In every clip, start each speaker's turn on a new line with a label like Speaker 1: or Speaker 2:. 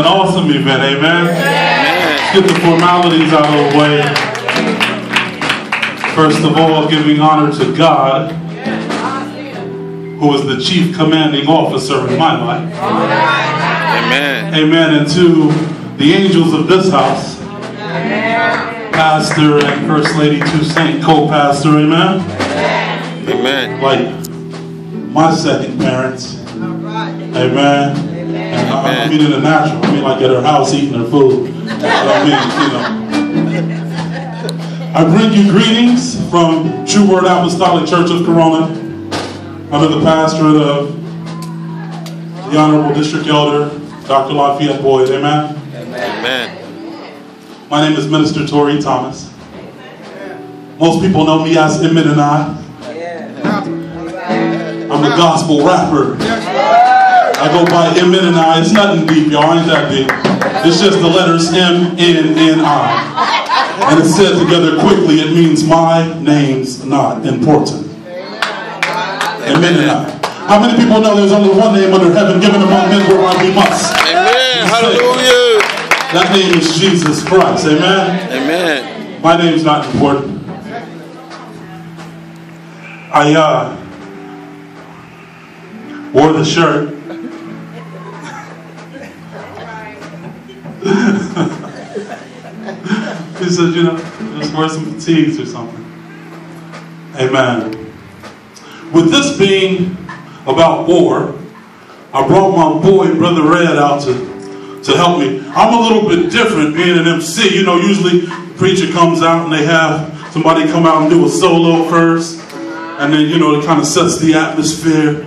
Speaker 1: An awesome event, amen? Let's get the formalities out of the way. First of all, giving honor to God, who is the chief commanding officer in my life.
Speaker 2: Amen.
Speaker 1: Amen. And to the angels of this house, Pastor and First Lady Toussaint, co-pastor, amen?
Speaker 2: Amen.
Speaker 1: Like my second parents. Amen. And I, I mean in the natural. I mean like at her house eating her food. I mean, you know. I bring you greetings from True Word Apostolic Church of Corona under the pastorate of the Honorable District Elder, Dr. Lafayette Boyd. Amen.
Speaker 2: Amen.
Speaker 1: My name is Minister Tori Thomas. Most people know me as Mnni. I'm a gospel rapper. I go by Mnni. It's nothing deep, y'all. Ain't that deep. It's just the letters M, N, N, I. And it's said together quickly. It means my name's not important. Mnni. How many people know there's only one name under heaven given among men whereby we must?
Speaker 2: Amen. Hallelujah.
Speaker 1: That name is Jesus Christ. Amen.
Speaker 2: Amen.
Speaker 1: My name's not important. I uh, wore the shirt. He said, you know, just wear some fatigues or something. Amen. With this being about war, I brought my boy, Brother Red, out to, to help me. I'm a little bit different being an MC. You know, usually the preacher comes out and they have somebody come out and do a solo first. And then, you know, it kind of sets the atmosphere.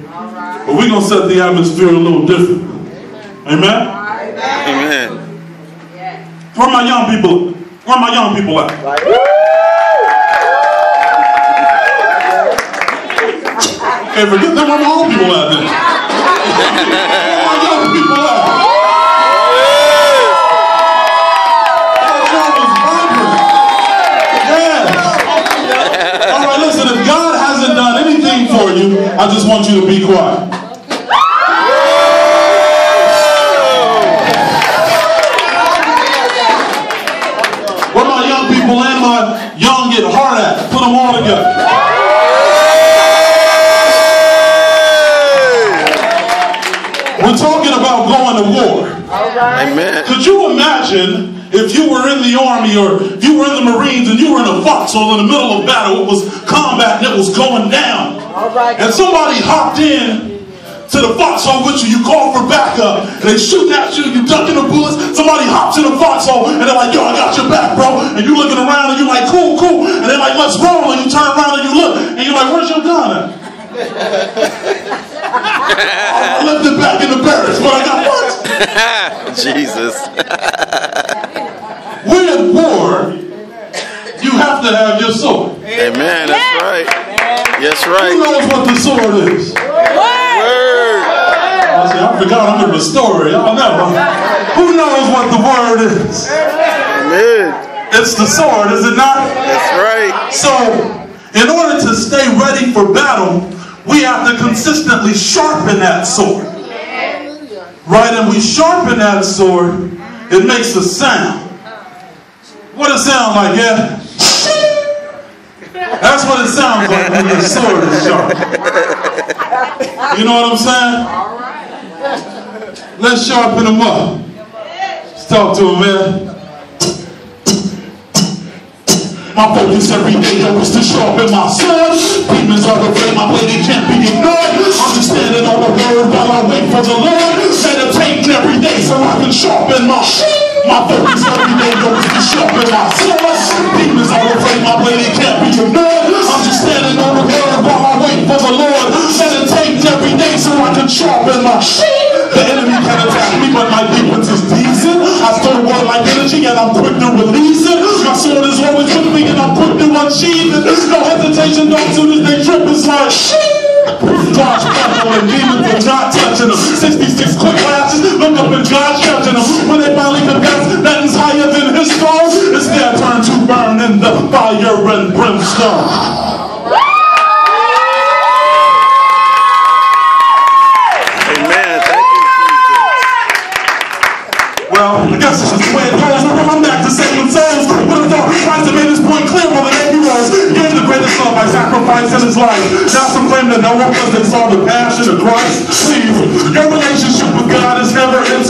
Speaker 1: But we're going to set the atmosphere a little different. Amen?
Speaker 2: Amen.
Speaker 1: Where my young people? Where my young people at? Okay, forget them. Where my old people at then? Where my young people at? That. Yes. All right, listen. If God hasn't done anything for you, I just want you to be quiet. Where my young people and my young get hard at? Put them all together. We're talking about going to war.
Speaker 2: Amen.
Speaker 1: Could you imagine if you were in the army or if you were in the Marines and you were in a foxhole in the middle of battle, it was combat and it was going down. And somebody hopped in to the foxhole with you, you call for backup, and they shoot at you, you ducking the bullets, somebody hops in the foxhole, and they're like, yo, I got your back, bro. And you looking around and you're like, cool, cool. And they're like, let's roll. And you turn around and you look, and you're like, where's your gun at? I left it back in the barracks, but I got what?
Speaker 2: Jesus.
Speaker 1: When at war, you have to have your sword.
Speaker 2: Amen. That's right. Yes,
Speaker 1: Who
Speaker 2: right.
Speaker 1: knows what the sword is?
Speaker 2: Word.
Speaker 1: I see, I forgot I'm in the story. Y'all know. Who knows what the word is?
Speaker 2: Amen.
Speaker 1: It's the sword, is it not?
Speaker 2: That's right.
Speaker 1: So, in order to stay ready for battle, we have to consistently sharpen that sword. Right? And we sharpen that sword, it makes a sound. What it sound like, yeah? That's what it sounds like when your sword is sharp. You know what I'm saying? Let's sharpen them up. Let's talk to him, man. My focus every day though is to sharpen my sword. Demons are afraid my way they can't be ignored. I'm just standing on the word while I wait for the Lord. Meditating every day so I can sharpen my my focus every day though is to sharpen my sword. Demons are afraid my way they can't be ignored. I'm just standing Unsheath it. No hesitation, no soon as they trip, it's like God's people and demons are not touching them. 66 quick lashes, look up and God's judging them. When they finally confess nothing's higher than his throne, it's their turn to burn in the fire and brimstone. Life. Now some claim that no one was they saw the passion of Christ. Please, your relationship with God is never intimate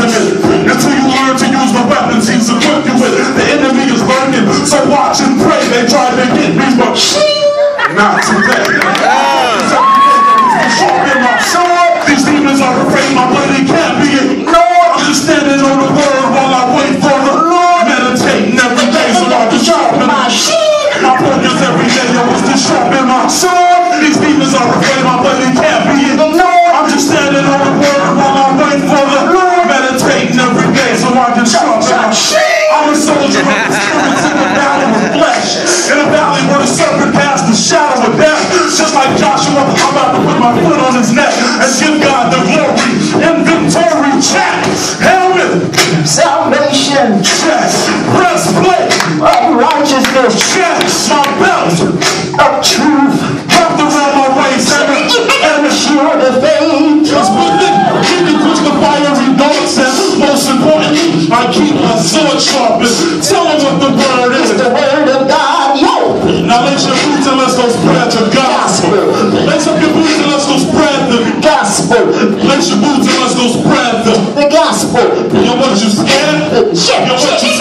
Speaker 1: about put on his neck and give God the glory. Inventory check. Helmet
Speaker 3: Salvation
Speaker 1: check. Breastplate
Speaker 3: of righteousness
Speaker 1: check. My belt
Speaker 3: of truth
Speaker 1: wrapped around my waist. And
Speaker 3: and the shield of faith.
Speaker 1: just with it, keep it quench the fiery darts. And most importantly, I keep my sword sharpened. Lace your boots and let's go spread the gospel. Up your boots and let's go spread the
Speaker 3: Gospel.
Speaker 1: Lace your boots and let's go spread
Speaker 3: the gospel.
Speaker 1: Yo, what you scared?
Speaker 3: Check,
Speaker 1: Yo, what
Speaker 3: check,